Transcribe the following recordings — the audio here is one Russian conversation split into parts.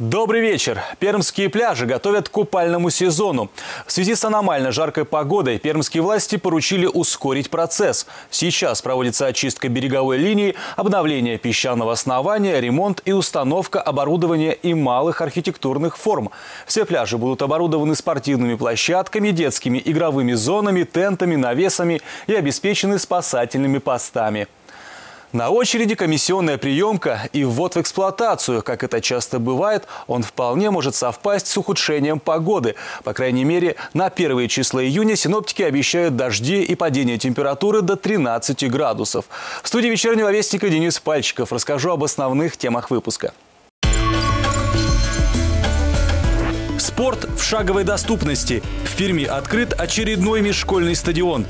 Добрый вечер. Пермские пляжи готовят к купальному сезону. В связи с аномально жаркой погодой пермские власти поручили ускорить процесс. Сейчас проводится очистка береговой линии, обновление песчаного основания, ремонт и установка оборудования и малых архитектурных форм. Все пляжи будут оборудованы спортивными площадками, детскими игровыми зонами, тентами, навесами и обеспечены спасательными постами. На очереди комиссионная приемка и ввод в эксплуатацию. Как это часто бывает, он вполне может совпасть с ухудшением погоды. По крайней мере, на первые числа июня синоптики обещают дожди и падение температуры до 13 градусов. В студии «Вечернего вестника» Денис Пальчиков. Расскажу об основных темах выпуска. Спорт в шаговой доступности. В Перми открыт очередной межшкольный стадион.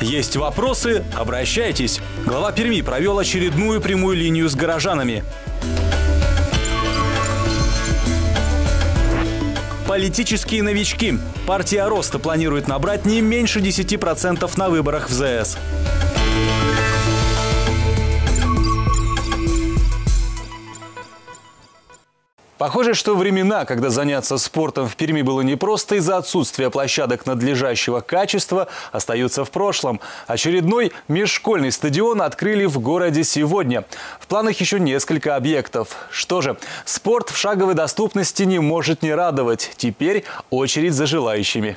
Есть вопросы? Обращайтесь. Глава Перми провел очередную прямую линию с горожанами. Политические новички. Партия Роста планирует набрать не меньше 10% на выборах в ЗС. Похоже, что времена, когда заняться спортом в Перми было непросто из-за отсутствия площадок надлежащего качества, остаются в прошлом. Очередной межшкольный стадион открыли в городе сегодня. В планах еще несколько объектов. Что же, спорт в шаговой доступности не может не радовать. Теперь очередь за желающими.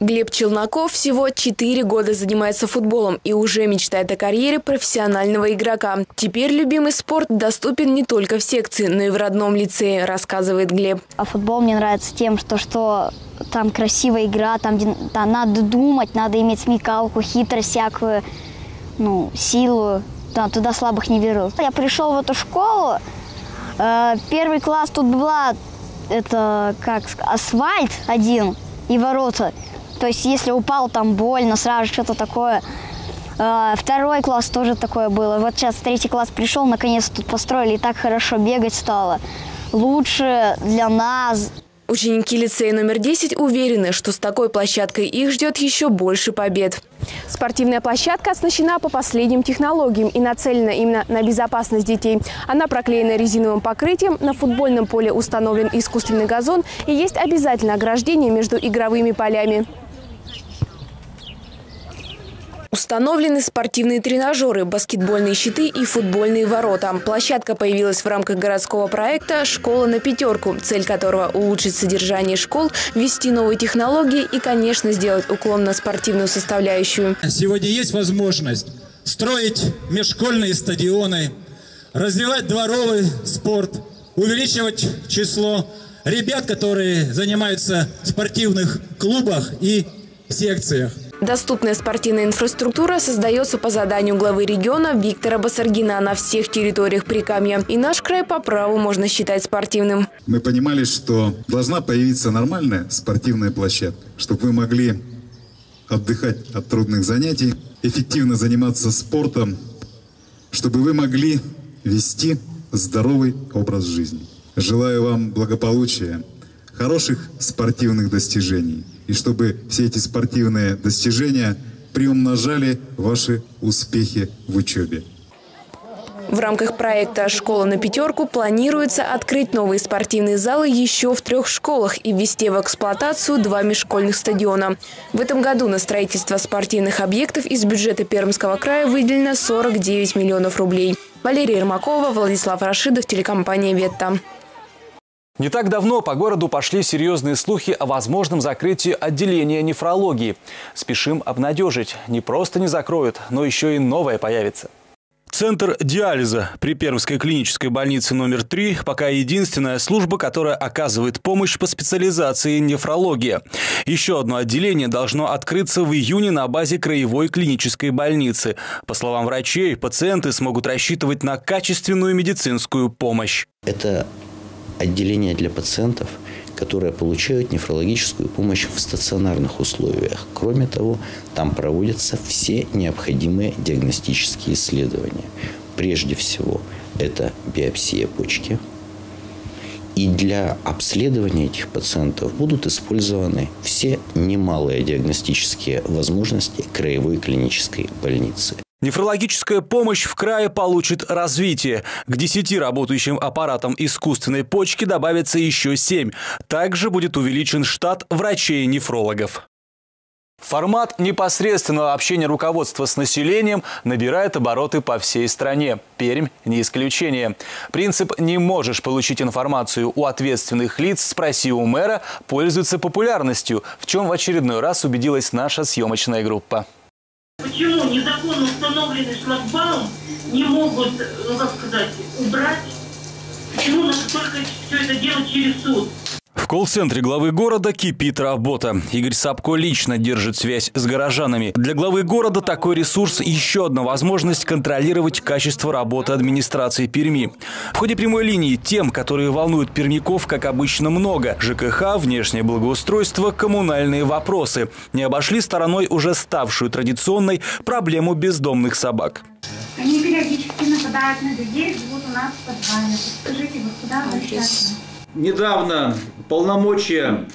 Глеб Челноков всего 4 года занимается футболом и уже мечтает о карьере профессионального игрока. Теперь любимый спорт доступен не только в секции, но и в родном лицее, рассказывает Глеб. А футбол мне нравится тем, что, что там красивая игра, там, там надо думать, надо иметь смекалку, хитрость всякую, ну, силу. Да, туда слабых не беру. Я пришел в эту школу, э, первый класс тут была, это как, асфальт один и ворота. То есть, если упал, там больно, сразу что-то такое. А, второй класс тоже такое было. Вот сейчас третий класс пришел, наконец тут построили, и так хорошо бегать стало. Лучше для нас. Ученики лицея номер 10 уверены, что с такой площадкой их ждет еще больше побед. Спортивная площадка оснащена по последним технологиям и нацелена именно на безопасность детей. Она проклеена резиновым покрытием, на футбольном поле установлен искусственный газон и есть обязательно ограждение между игровыми полями. Установлены спортивные тренажеры, баскетбольные щиты и футбольные ворота. Площадка появилась в рамках городского проекта «Школа на пятерку», цель которого – улучшить содержание школ, ввести новые технологии и, конечно, сделать уклон на спортивную составляющую. Сегодня есть возможность строить межшкольные стадионы, развивать дворовый спорт, увеличивать число ребят, которые занимаются в спортивных клубах и секциях. Доступная спортивная инфраструктура создается по заданию главы региона Виктора Басаргина на всех территориях Прикамья. И наш край по праву можно считать спортивным. Мы понимали, что должна появиться нормальная спортивная площадка, чтобы вы могли отдыхать от трудных занятий, эффективно заниматься спортом, чтобы вы могли вести здоровый образ жизни. Желаю вам благополучия, хороших спортивных достижений – и чтобы все эти спортивные достижения приумножали ваши успехи в учебе. В рамках проекта «Школа на пятерку» планируется открыть новые спортивные залы еще в трех школах и ввести в эксплуатацию два межшкольных стадиона. В этом году на строительство спортивных объектов из бюджета Пермского края выделено 49 миллионов рублей. Валерия Ермакова, Владислав Рашидов, телекомпания «Ветта». Не так давно по городу пошли серьезные слухи о возможном закрытии отделения нефрологии. Спешим обнадежить. Не просто не закроют, но еще и новое появится. Центр диализа при Пермской клинической больнице номер 3 пока единственная служба, которая оказывает помощь по специализации нефрология. Еще одно отделение должно открыться в июне на базе краевой клинической больницы. По словам врачей, пациенты смогут рассчитывать на качественную медицинскую помощь. Это отделение для пациентов, которые получают нефрологическую помощь в стационарных условиях. Кроме того, там проводятся все необходимые диагностические исследования. Прежде всего, это биопсия почки. И для обследования этих пациентов будут использованы все немалые диагностические возможности краевой клинической больницы. Нефрологическая помощь в крае получит развитие. К 10 работающим аппаратам искусственной почки добавится еще 7. Также будет увеличен штат врачей-нефрологов. Формат непосредственного общения руководства с населением набирает обороты по всей стране. Пермь – не исключение. Принцип «не можешь получить информацию у ответственных лиц, спроси у мэра» пользуется популярностью, в чем в очередной раз убедилась наша съемочная группа. Почему незаконно установленный шлагбаум не могут, ну как сказать, убрать? Почему надо только все это делать через суд? Колл-центре главы города кипит работа. Игорь Сапко лично держит связь с горожанами. Для главы города такой ресурс – еще одна возможность контролировать качество работы администрации Перми. В ходе прямой линии тем, которые волнуют пермяков, как обычно, много. ЖКХ, внешнее благоустройство, коммунальные вопросы. Не обошли стороной уже ставшую традиционной проблему бездомных собак. Они периодически нападают на людей, живут у нас в подвале. Скажите, вот куда обращаться? Недавно полномочия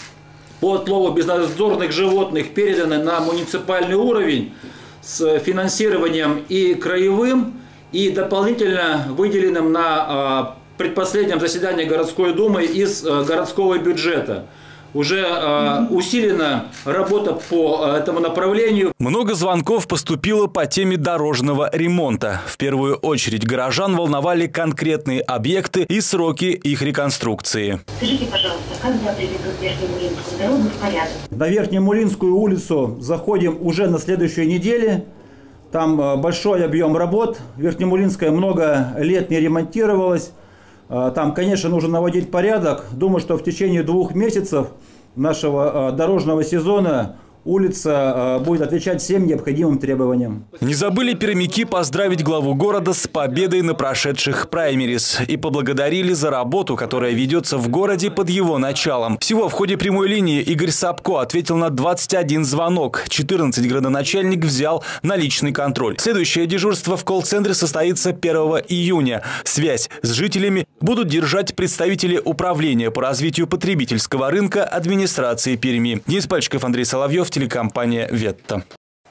по отлову безнадзорных животных переданы на муниципальный уровень с финансированием и краевым, и дополнительно выделенным на а, предпоследнем заседании городской думы из а, городского бюджета уже э, усилена работа по э, этому направлению. Много звонков поступило по теме дорожного ремонта. В первую очередь горожан волновали конкретные объекты и сроки их реконструкции. Скажите, пожалуйста, когда приведут Верхнемулинскую дорогу в порядок? На Верхнемулинскую улицу заходим уже на следующей неделе. Там э, большой объем работ. Верхнемулинская много лет не ремонтировалась. Э, там, конечно, нужно наводить порядок. Думаю, что в течение двух месяцев нашего э, дорожного сезона улица э, будет отвечать всем необходимым требованиям. Не забыли пермяки поздравить главу города с победой на прошедших праймерис и поблагодарили за работу, которая ведется в городе под его началом. Всего в ходе прямой линии Игорь Сапко ответил на 21 звонок. 14 градоначальник взял на личный контроль. Следующее дежурство в колл-центре состоится 1 июня. Связь с жителями будут держать представители Управления по развитию потребительского рынка администрации Перми. Денис Пальчиков, Андрей Соловьев, телекомпания «Ветта».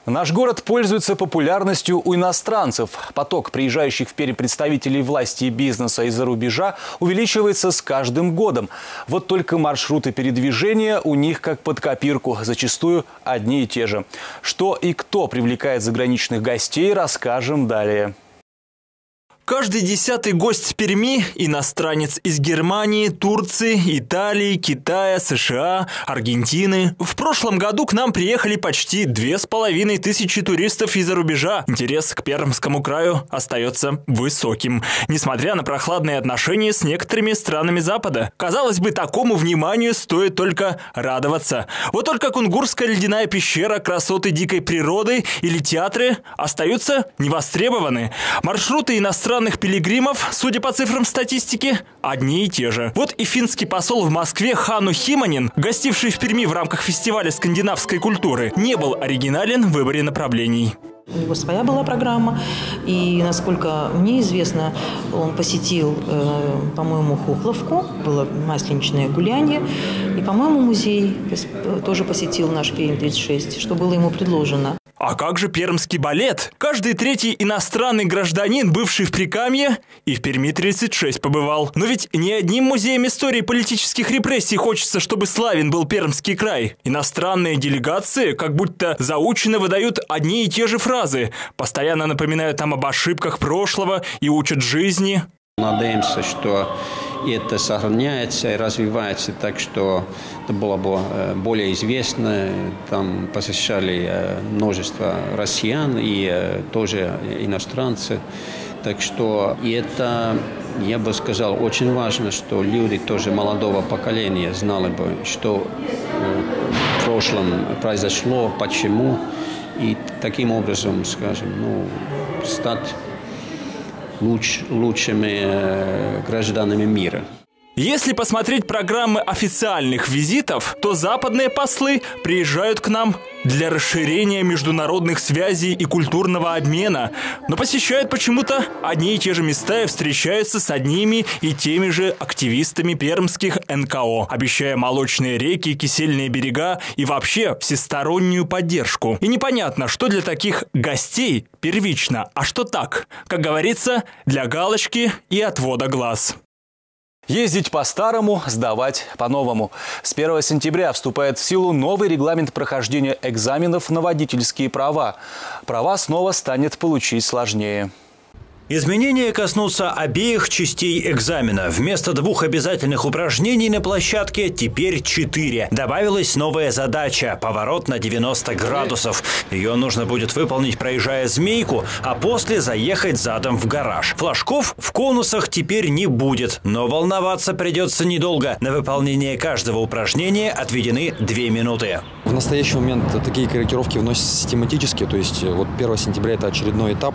Наш город пользуется популярностью у иностранцев. Поток приезжающих в Пермь представителей власти и бизнеса из-за рубежа увеличивается с каждым годом. Вот только маршруты передвижения у них как под копирку, зачастую одни и те же. Что и кто привлекает заграничных гостей, расскажем далее. Каждый десятый гость Перми – иностранец из Германии, Турции, Италии, Китая, США, Аргентины. В прошлом году к нам приехали почти две с половиной тысячи туристов из-за рубежа. Интерес к Пермскому краю остается высоким, несмотря на прохладные отношения с некоторыми странами Запада. Казалось бы, такому вниманию стоит только радоваться. Вот только Кунгурская ледяная пещера, красоты дикой природы или театры остаются невостребованы. Маршруты иностранных иностранных пилигримов, судя по цифрам статистики, одни и те же. Вот и финский посол в Москве Хану Химанин, гостивший в Перми в рамках фестиваля скандинавской культуры, не был оригинален в выборе направлений. У него своя была программа, и, насколько мне известно, он посетил, э, по-моему, Хухловку, было масленичное гуляние, и, по-моему, музей тоже посетил наш Пермь-36, что было ему предложено. А как же пермский балет? Каждый третий иностранный гражданин, бывший в Прикамье, и в Перми 36 побывал. Но ведь не одним музеем истории политических репрессий хочется, чтобы славен был Пермский край. Иностранные делегации как будто заученно выдают одни и те же фразы, постоянно напоминают там об ошибках прошлого и учат жизни. Надеемся, что это сохраняется и развивается так, что это было бы э, более известно. Там посещали э, множество россиян и э, тоже иностранцы. Так что это, я бы сказал, очень важно, что люди тоже молодого поколения знали бы, что в прошлом произошло, почему. И таким образом, скажем, ну, стать луч, лучшими гражданами мира. Если посмотреть программы официальных визитов, то западные послы приезжают к нам для расширения международных связей и культурного обмена, но посещают почему-то одни и те же места и встречаются с одними и теми же активистами пермских НКО, обещая молочные реки, кисельные берега и вообще всестороннюю поддержку. И непонятно, что для таких гостей первично, а что так, как говорится, для галочки и отвода глаз. Ездить по-старому, сдавать по-новому. С 1 сентября вступает в силу новый регламент прохождения экзаменов на водительские права. Права снова станет получить сложнее. Изменения коснутся обеих частей экзамена. Вместо двух обязательных упражнений на площадке теперь четыре. Добавилась новая задача – поворот на 90 градусов. Ее нужно будет выполнить, проезжая змейку, а после заехать задом в гараж. Флажков в конусах теперь не будет, но волноваться придется недолго. На выполнение каждого упражнения отведены две минуты. В настоящий момент такие корректировки вносятся систематически, то есть вот 1 сентября это очередной этап,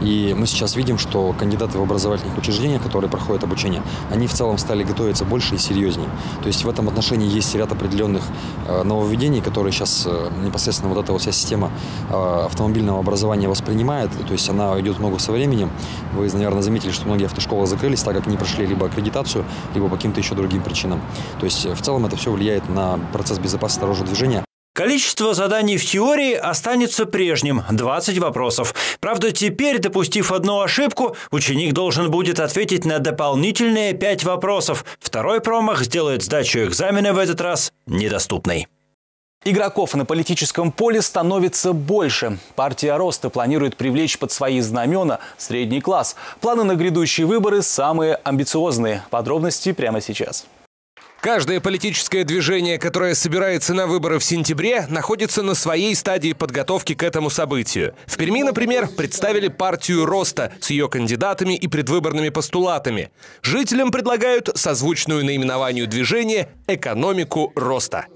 и мы сейчас видим, видим, что кандидаты в образовательных учреждениях, которые проходят обучение, они в целом стали готовиться больше и серьезнее. То есть в этом отношении есть ряд определенных э, нововведений, которые сейчас э, непосредственно вот эта вот вся система э, автомобильного образования воспринимает. То есть она идет много со временем. Вы, наверное, заметили, что многие автошколы закрылись, так как не прошли либо аккредитацию, либо по каким-то еще другим причинам. То есть в целом это все влияет на процесс безопасности дорожного движения. Количество заданий в теории останется прежним – 20 вопросов. Правда, теперь, допустив одну ошибку, ученик должен будет ответить на дополнительные 5 вопросов. Второй промах сделает сдачу экзамена в этот раз недоступной. Игроков на политическом поле становится больше. Партия Роста планирует привлечь под свои знамена средний класс. Планы на грядущие выборы самые амбициозные. Подробности прямо сейчас. Каждое политическое движение, которое собирается на выборы в сентябре, находится на своей стадии подготовки к этому событию. В Перми, например, представили партию роста с ее кандидатами и предвыборными постулатами. Жителям предлагают созвучную наименованию движения «Экономику роста».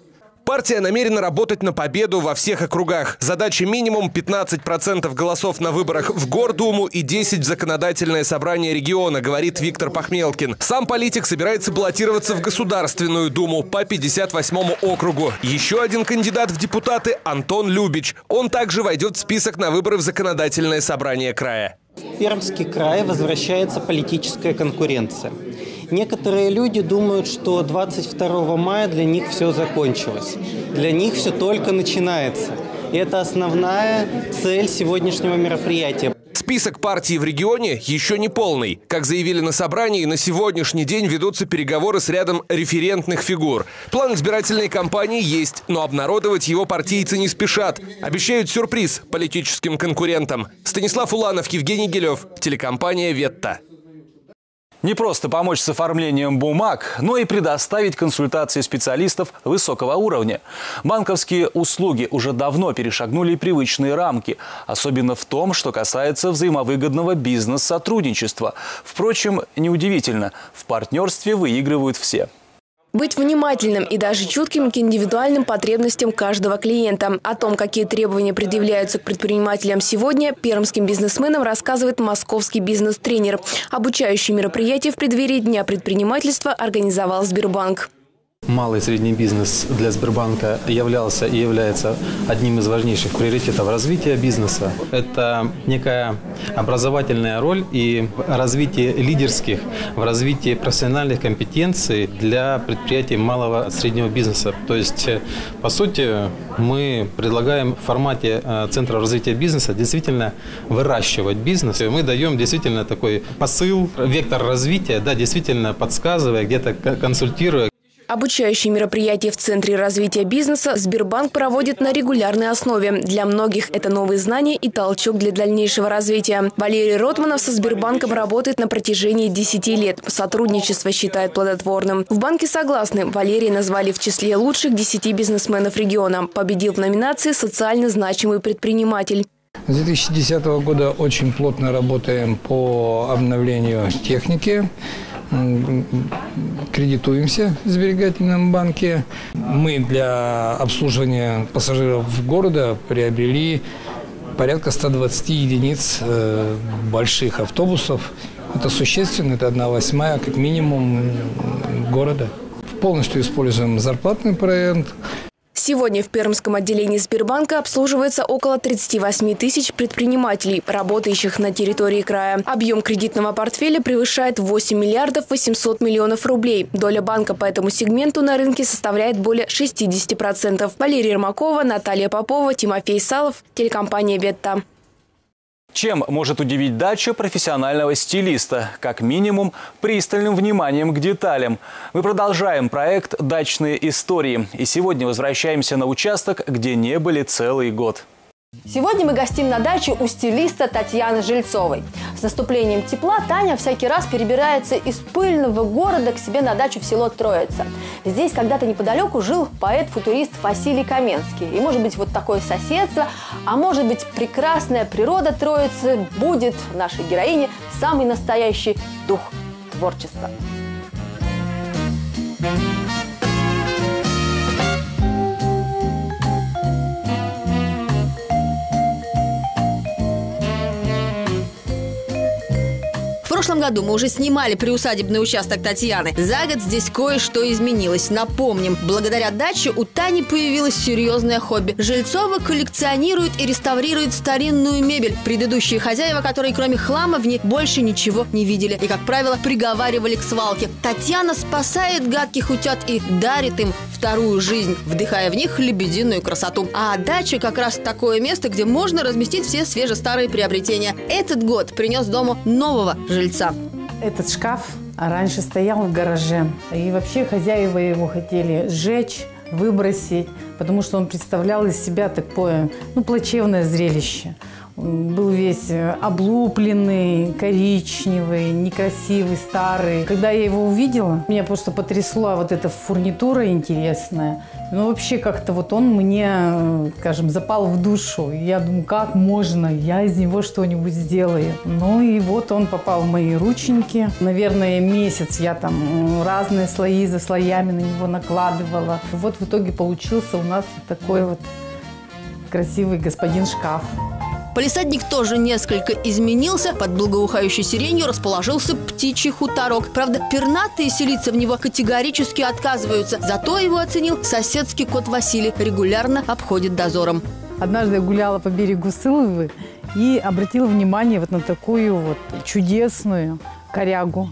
Партия намерена работать на победу во всех округах. Задача минимум 15% голосов на выборах в Гордуму и 10 в законодательное собрание региона, говорит Виктор Пахмелкин. Сам политик собирается баллотироваться в Государственную Думу по 58-му округу. Еще один кандидат в депутаты – Антон Любич. Он также войдет в список на выборы в законодательное собрание края. В Пермский край возвращается политическая конкуренция. Некоторые люди думают, что 22 мая для них все закончилось. Для них все только начинается. И это основная цель сегодняшнего мероприятия. Список партий в регионе еще не полный. Как заявили на собрании, на сегодняшний день ведутся переговоры с рядом референтных фигур. План избирательной кампании есть, но обнародовать его партийцы не спешат. Обещают сюрприз политическим конкурентам. Станислав Уланов, Евгений Гелев, телекомпания «Ветта». Не просто помочь с оформлением бумаг, но и предоставить консультации специалистов высокого уровня. Банковские услуги уже давно перешагнули привычные рамки, особенно в том, что касается взаимовыгодного бизнес-сотрудничества. Впрочем, неудивительно, в партнерстве выигрывают все. Быть внимательным и даже чутким к индивидуальным потребностям каждого клиента. О том, какие требования предъявляются к предпринимателям сегодня, пермским бизнесменам рассказывает московский бизнес-тренер. Обучающее мероприятие в преддверии Дня предпринимательства организовал Сбербанк. Малый и средний бизнес для Сбербанка являлся и является одним из важнейших приоритетов развития бизнеса. Это некая образовательная роль и развитие лидерских, в развитии профессиональных компетенций для предприятий малого и среднего бизнеса. То есть, по сути, мы предлагаем в формате э, Центра развития бизнеса действительно выращивать бизнес. Мы даем действительно такой посыл, вектор развития, да, действительно подсказывая, где-то консультируя, Обучающие мероприятия в Центре развития бизнеса Сбербанк проводит на регулярной основе. Для многих это новые знания и толчок для дальнейшего развития. Валерий Ротманов со Сбербанком работает на протяжении 10 лет. Сотрудничество считает плодотворным. В банке согласны. Валерий назвали в числе лучших 10 бизнесменов региона. Победил в номинации «Социально значимый предприниматель». С 2010 года очень плотно работаем по обновлению техники кредитуемся в сберегательном банке. Мы для обслуживания пассажиров города приобрели порядка 120 единиц э, больших автобусов Это существенно, это одна восьмая, как минимум, города. Полностью используем зарплатный проект, Сегодня в Пермском отделении Сбербанка обслуживается около 38 тысяч предпринимателей, работающих на территории края. Объем кредитного портфеля превышает 8 миллиардов 800 миллионов рублей. Доля банка по этому сегменту на рынке составляет более 60%. Валерия Ермакова, Наталья Попова, Тимофей Салов, телекомпания «Ветта». Чем может удивить дача профессионального стилиста? Как минимум, пристальным вниманием к деталям. Мы продолжаем проект «Дачные истории». И сегодня возвращаемся на участок, где не были целый год. Сегодня мы гостим на даче у стилиста Татьяны Жильцовой. С наступлением тепла Таня всякий раз перебирается из пыльного города к себе на дачу в село Троица. Здесь когда-то неподалеку жил поэт-футурист Василий Каменский. И может быть вот такое соседство, а может быть прекрасная природа Троицы будет нашей героине самый настоящий дух творчества. Прошлом году мы уже снимали приусадебный участок Татьяны. За год здесь кое-что изменилось. Напомним, благодаря даче у Тани появилось серьезное хобби. Жильцова коллекционирует и реставрирует старинную мебель. Предыдущие хозяева, которые кроме хлама в ней больше ничего не видели. И, как правило, приговаривали к свалке. Татьяна спасает гадких утят и дарит им вторую жизнь, вдыхая в них лебединую красоту. А дача как раз такое место, где можно разместить все свежестарые приобретения. Этот год принес дому нового жильца жильца. Этот шкаф раньше стоял в гараже. И вообще хозяева его хотели сжечь, выбросить, потому что он представлял из себя такое ну, плачевное зрелище был весь э, облупленный, коричневый, некрасивый, старый. Когда я его увидела, меня просто потрясла вот эта фурнитура интересная. Ну, вообще как-то вот он мне, э, скажем, запал в душу. Я думаю, как можно, я из него что-нибудь сделаю. Ну и вот он попал в мои рученьки. Наверное, месяц я там разные слои за слоями на него накладывала. Вот в итоге получился у нас такой вот красивый господин шкаф. Полисадник тоже несколько изменился. Под благоухающей сиренью расположился птичий хуторок. Правда, пернатые селиться в него категорически отказываются. Зато его оценил соседский кот Василий. Регулярно обходит дозором. Однажды я гуляла по берегу Сыловы и обратила внимание вот на такую вот чудесную корягу.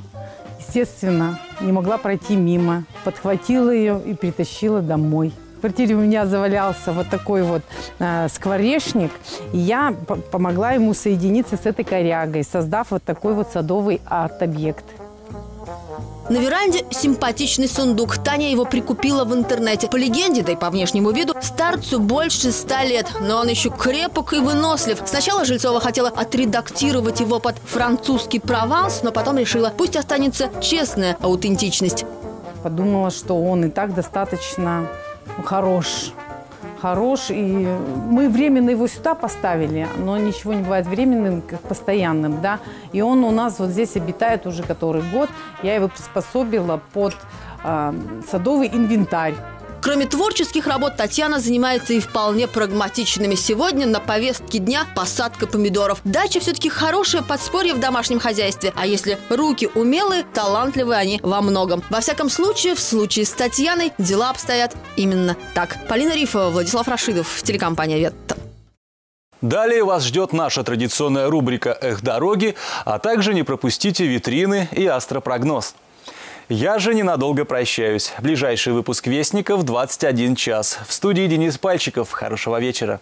Естественно, не могла пройти мимо. Подхватила ее и притащила домой. В квартире у меня завалялся вот такой вот э, скворечник, и я помогла ему соединиться с этой корягой, создав вот такой вот садовый арт-объект. На веранде симпатичный сундук. Таня его прикупила в интернете. По легенде, да и по внешнему виду, старцу больше ста лет, но он еще крепок и вынослив. Сначала Жильцова хотела отредактировать его под французский прованс, но потом решила, пусть останется честная аутентичность. Подумала, что он и так достаточно хорош. Хорош. И мы временно его сюда поставили, но ничего не бывает временным, как постоянным, да. И он у нас вот здесь обитает уже который год. Я его приспособила под э, садовый инвентарь. Кроме творческих работ, Татьяна занимается и вполне прагматичными. Сегодня на повестке дня посадка помидоров. Дача все-таки хорошее подспорье в домашнем хозяйстве. А если руки умелые, талантливы они во многом. Во всяком случае, в случае с Татьяной дела обстоят именно так. Полина Рифова, Владислав Рашидов, телекомпания «Ветта». Далее вас ждет наша традиционная рубрика «Эх, дороги», а также не пропустите витрины и астропрогноз. Я же ненадолго прощаюсь. Ближайший выпуск «Вестника» в 21 час. В студии Денис Пальчиков. Хорошего вечера.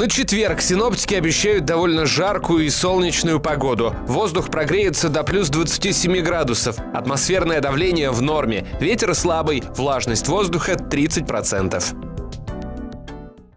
На четверг синоптики обещают довольно жаркую и солнечную погоду. Воздух прогреется до плюс 27 градусов. Атмосферное давление в норме. Ветер слабый, влажность воздуха 30%.